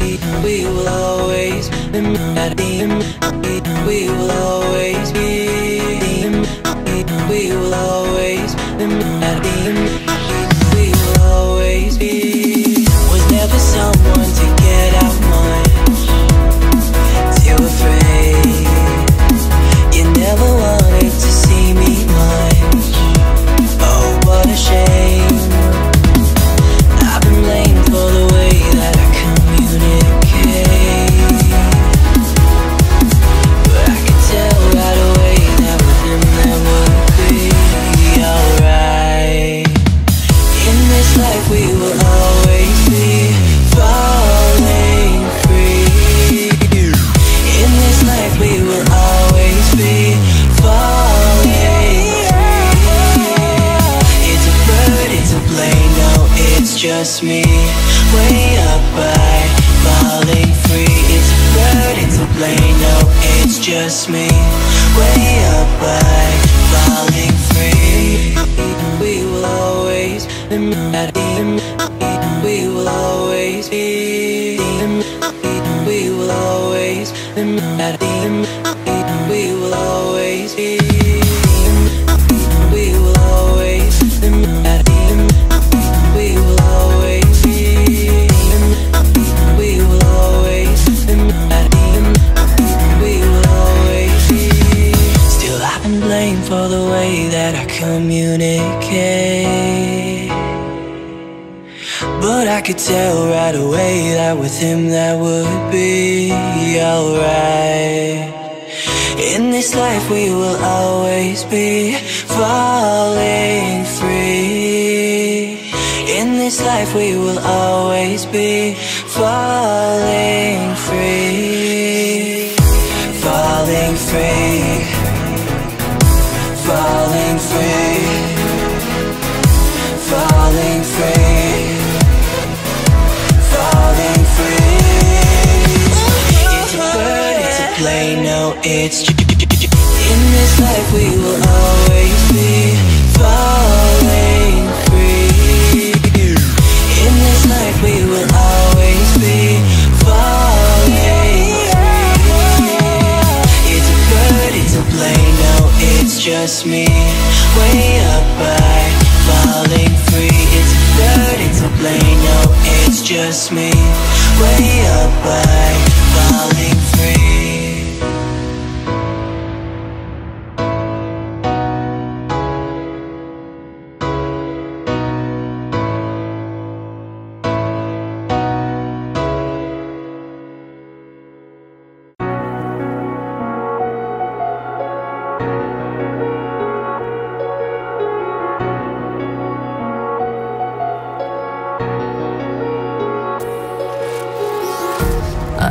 We will always be. We it's me. Way up high, falling free. It's a bird, it's a plane, no, it's just me. Way up high, falling free. We will always be. We will always be. We will always be. We will always be. Tell right away that with him that would be alright. In this life we will always be falling free. In this life we will always be falling free. Falling free. It's In this life we will always be falling free. In this life we will always be falling free. It's a bird, it's a plane, no, it's just me. Way up high, falling free. It's a bird, it's a plane, no, it's just me. Way up high, falling free.